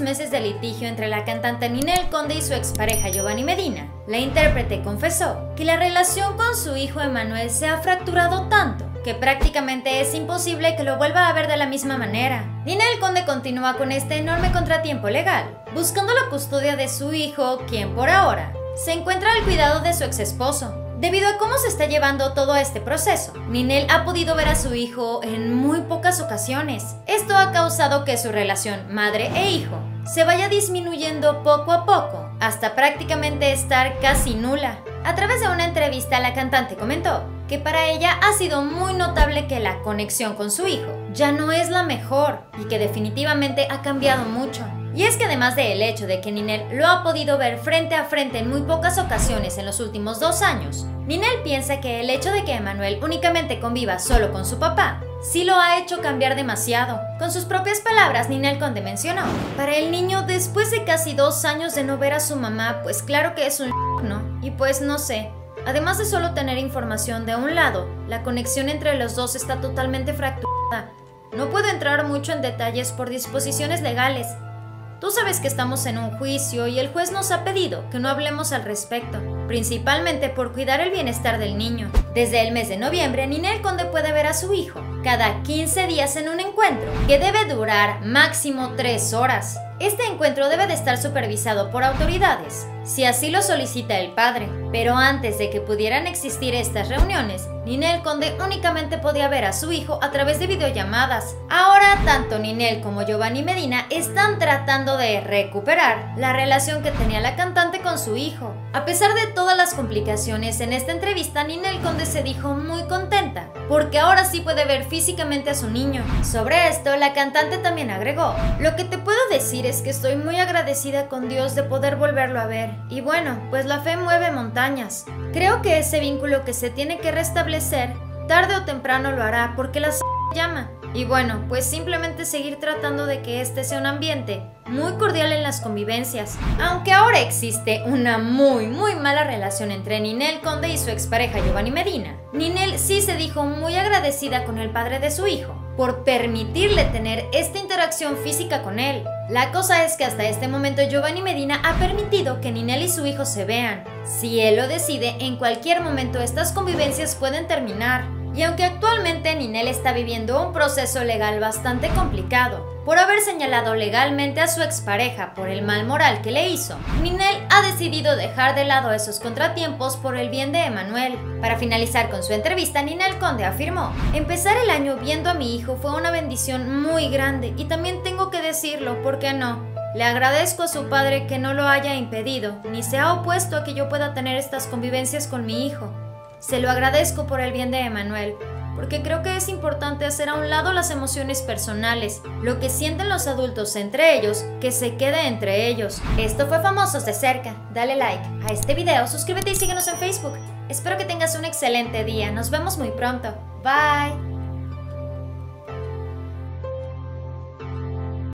meses de litigio entre la cantante Ninel Conde y su expareja Giovanni Medina, la intérprete confesó que la relación con su hijo Emanuel se ha fracturado tanto que prácticamente es imposible que lo vuelva a ver de la misma manera. Ninel Conde continúa con este enorme contratiempo legal, buscando la custodia de su hijo, quien por ahora se encuentra al cuidado de su ex esposo. Debido a cómo se está llevando todo este proceso, Ninel ha podido ver a su hijo en muy pocas ocasiones. Esto ha causado que su relación madre e hijo se vaya disminuyendo poco a poco, hasta prácticamente estar casi nula. A través de una entrevista, la cantante comentó que para ella ha sido muy notable que la conexión con su hijo ya no es la mejor y que definitivamente ha cambiado mucho. Y es que además del hecho de que Ninel lo ha podido ver frente a frente en muy pocas ocasiones en los últimos dos años, Ninel piensa que el hecho de que Emanuel únicamente conviva solo con su papá sí lo ha hecho cambiar demasiado. Con sus propias palabras, Ninel Conde mencionó, para el niño después de casi dos años de no ver a su mamá, pues claro que es un ¿no? Y pues no sé, Además de solo tener información de un lado, la conexión entre los dos está totalmente fracturada. No puedo entrar mucho en detalles por disposiciones legales, Tú sabes que estamos en un juicio y el juez nos ha pedido que no hablemos al respecto, principalmente por cuidar el bienestar del niño. Desde el mes de noviembre, Ninel Conde puede ver a su hijo cada 15 días en un encuentro que debe durar máximo 3 horas. Este encuentro debe de estar supervisado por autoridades, si así lo solicita el padre. Pero antes de que pudieran existir estas reuniones, Ninel Conde únicamente podía ver a su hijo a través de videollamadas. Ahora tanto Ninel como Giovanni Medina están tratando de recuperar la relación que tenía la cantante con su hijo. A pesar de todas las complicaciones en esta entrevista, Ninel Conde se dijo muy contenta, porque ahora sí puede ver físicamente a su niño. Sobre esto, la cantante también agregó, lo que te puedo decir es que estoy muy agradecida con Dios de poder volverlo a ver. Y bueno, pues la fe mueve montañas. Creo que ese vínculo que se tiene que restablecer, tarde o temprano lo hará porque la llama. Y bueno, pues simplemente seguir tratando de que este sea un ambiente muy cordial en las convivencias. Aunque ahora existe una muy, muy mala relación entre Ninel Conde y su expareja Giovanni Medina, Ninel sí se dijo muy agradecida con el padre de su hijo por permitirle tener esta interacción física con él. La cosa es que hasta este momento Giovanni Medina ha permitido que Ninel y su hijo se vean. Si él lo decide, en cualquier momento estas convivencias pueden terminar. Y aunque actualmente Ninel está viviendo un proceso legal bastante complicado, por haber señalado legalmente a su expareja por el mal moral que le hizo, Ninel ha decidido dejar de lado esos contratiempos por el bien de Emanuel. Para finalizar con su entrevista, Ninel Conde afirmó, empezar el año viendo a mi hijo fue una bendición muy grande y también tengo que decirlo, ¿por qué no? Le agradezco a su padre que no lo haya impedido, ni se ha opuesto a que yo pueda tener estas convivencias con mi hijo. Se lo agradezco por el bien de Emanuel, porque creo que es importante hacer a un lado las emociones personales, lo que sienten los adultos entre ellos, que se quede entre ellos. Esto fue Famosos de cerca. Dale like a este video, suscríbete y síguenos en Facebook. Espero que tengas un excelente día. Nos vemos muy pronto. Bye.